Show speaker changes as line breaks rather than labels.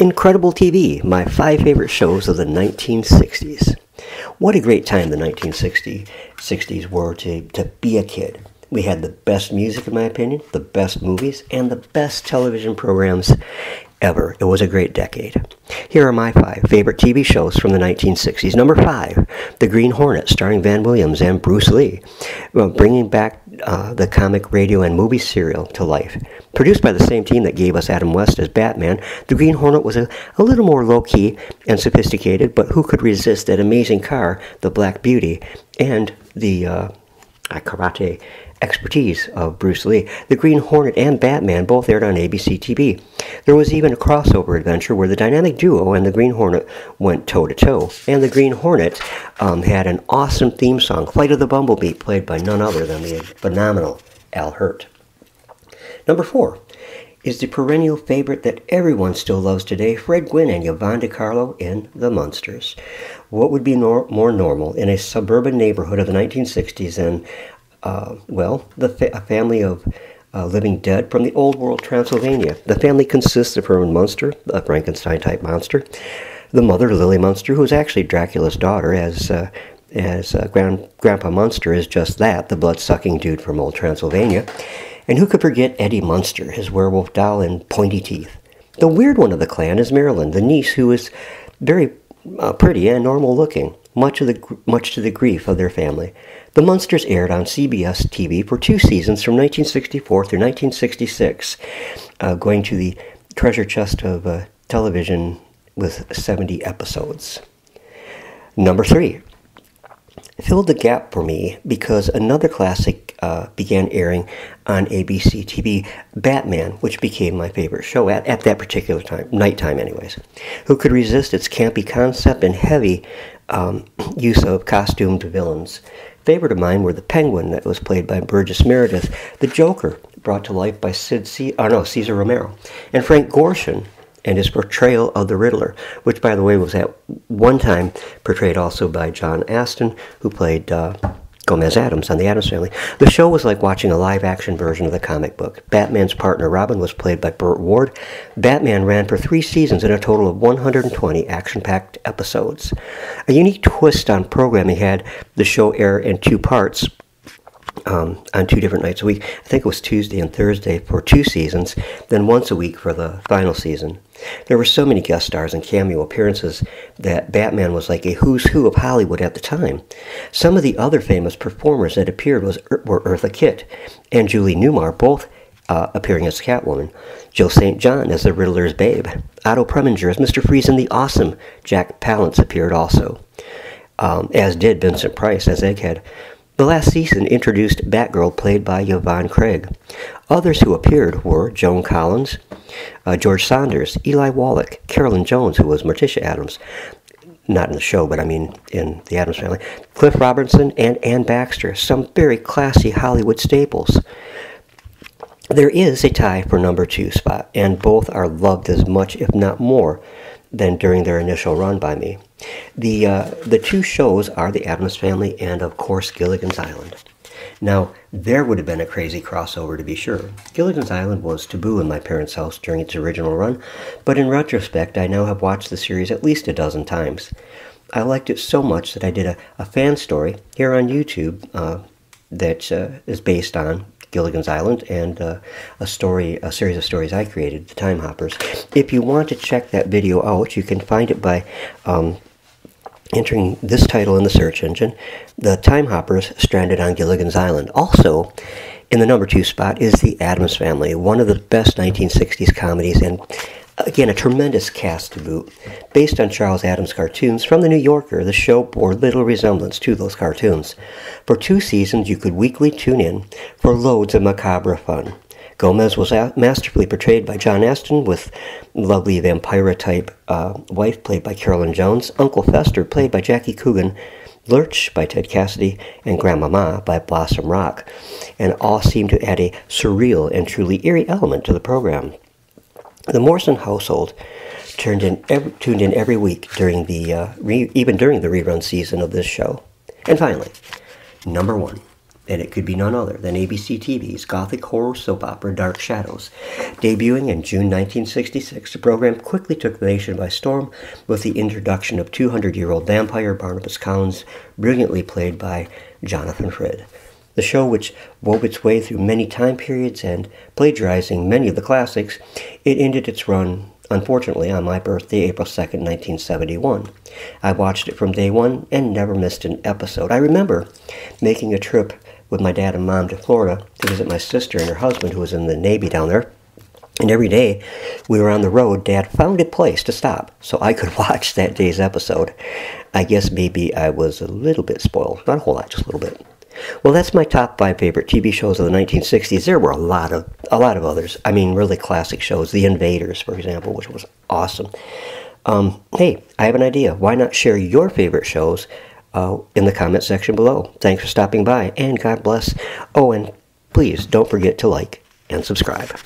Incredible TV, my five favorite shows of the 1960s. What a great time the 1960s were to, to be a kid. We had the best music, in my opinion, the best movies, and the best television programs ever. It was a great decade. Here are my five favorite TV shows from the 1960s. Number five, The Green Hornet, starring Van Williams and Bruce Lee, bringing back uh, the comic, radio, and movie serial to life. Produced by the same team that gave us Adam West as Batman, The Green Hornet was a, a little more low key and sophisticated, but who could resist that amazing car, the Black Beauty, and the uh, karate expertise of Bruce Lee. The Green Hornet and Batman both aired on ABC TV. There was even a crossover adventure where the dynamic duo and the Green Hornet went toe to toe. And the Green Hornet um, had an awesome theme song, Flight of the Bumblebee, played by none other than the phenomenal Al Hirt. Number four is the perennial favorite that everyone still loves today, Fred Gwynne and Yvonne De Carlo in The Munsters. What would be nor- more normal in a suburban neighborhood of the 1960s than uh, well, the fa- a family of uh, living dead from the old world Transylvania. The family consists of Herman Munster, a Frankenstein type monster, the mother, Lily Munster, who is actually Dracula's daughter, as uh, as uh, Grand, Grandpa Munster is just that, the blood sucking dude from old Transylvania. And who could forget Eddie Munster, his werewolf doll and pointy teeth? The weird one of the clan is Marilyn, the niece who is very uh, pretty and normal looking, much of the much to the grief of their family. The Munsters aired on CBS TV for two seasons from 1964 through 1966, uh, going to the treasure chest of uh, television with 70 episodes. Number three filled the gap for me because another classic uh, began airing on ABC TV, Batman, which became my favorite show at, at that particular time, nighttime, anyways. Who could resist its campy concept and heavy um, use of costumed villains? favorite of mine were the Penguin that was played by Burgess Meredith, the Joker brought to life by Sid C. Oh no, Cesar Romero, and Frank Gorshin and his portrayal of the Riddler, which by the way was at one time portrayed also by John Astin, who played uh, Gomez Addams on The Addams Family. The show was like watching a live action version of the comic book. Batman's partner Robin was played by Burt Ward. Batman ran for three seasons in a total of 120 action packed episodes. A unique twist on programming had the show air in two parts, um, on two different nights a week. I think it was Tuesday and Thursday for two seasons, then once a week for the final season. There were so many guest stars and cameo appearances that Batman was like a who's who of Hollywood at the time. Some of the other famous performers that appeared was, were Eartha Kitt and Julie Newmar, both uh, appearing as Catwoman, Joe St. John as the Riddler's babe, Otto Preminger as Mr. Freeze, and the awesome Jack Palance appeared also, um, as did Vincent Price as Egghead. The last season introduced Batgirl, played by Yvonne Craig. Others who appeared were Joan Collins, uh, George Sanders, Eli Wallach, Carolyn Jones, who was Morticia Addams, not in the show, but I mean in the Addams family, Cliff Robertson, and Anne Baxter, some very classy Hollywood staples. There is a tie for number two spot, and both are loved as much, if not more, than during their initial run by me. The, uh, the two shows are The Addams Family and, of course, Gilligan's Island. Now, there would have been a crazy crossover to be sure. Gilligan's Island was taboo in my parents' house during its original run, but in retrospect, I now have watched the series at least a dozen times. I liked it so much that I did a, a fan story here on YouTube uh, that uh, is based on Gilligan's Island and uh, a story, a series of stories I created, the Time Hoppers. If you want to check that video out, you can find it by um, entering this title in the search engine, The Time Hoppers Stranded on Gilligan's Island. Also, in the number two spot is The Addams Family, one of the best 1960s comedies and Again, a tremendous cast to boot. Based on Charles Addams cartoons from The New Yorker, the show bore little resemblance to those cartoons. For two seasons, you could weekly tune in for loads of macabre fun. Gomez was masterfully portrayed by John Astin, with lovely vampire type uh, wife played by Carolyn Jones, Uncle Fester played by Jackie Coogan, Lurch by Ted Cassidy, and Grandmama by Blossom Rock, and all seemed to add a surreal and truly eerie element to the program. The Morrison household turned in every, tuned in every week during the uh, re, even during the rerun season of this show. And finally, number one, and it could be none other than ABC TV's gothic horror soap opera Dark Shadows. Debuting in June 1966, the program quickly took the nation by storm with the introduction of 200 year old vampire Barnabas Collins, brilliantly played by Jonathan Frid. The show, which wove its way through many time periods and plagiarizing many of the classics, it ended its run, unfortunately, on my birthday, April 2nd, 1971. I watched it from day one and never missed an episode. I remember making a trip with my dad and mom to Florida to visit my sister and her husband, who was in the Navy down there. And every day we were on the road, Dad found a place to stop so I could watch that day's episode. I guess maybe I was a little bit spoiled. Not a whole lot, just a little bit. Well, that's my top five favorite TV shows of the 1960s. There were a lot of a lot of others. I mean, really classic shows. The Invaders, for example, which was awesome. Um, hey, I have an idea. Why not share your favorite shows uh, in the comment section below? Thanks for stopping by, and God bless. Oh, and please don't forget to like and subscribe.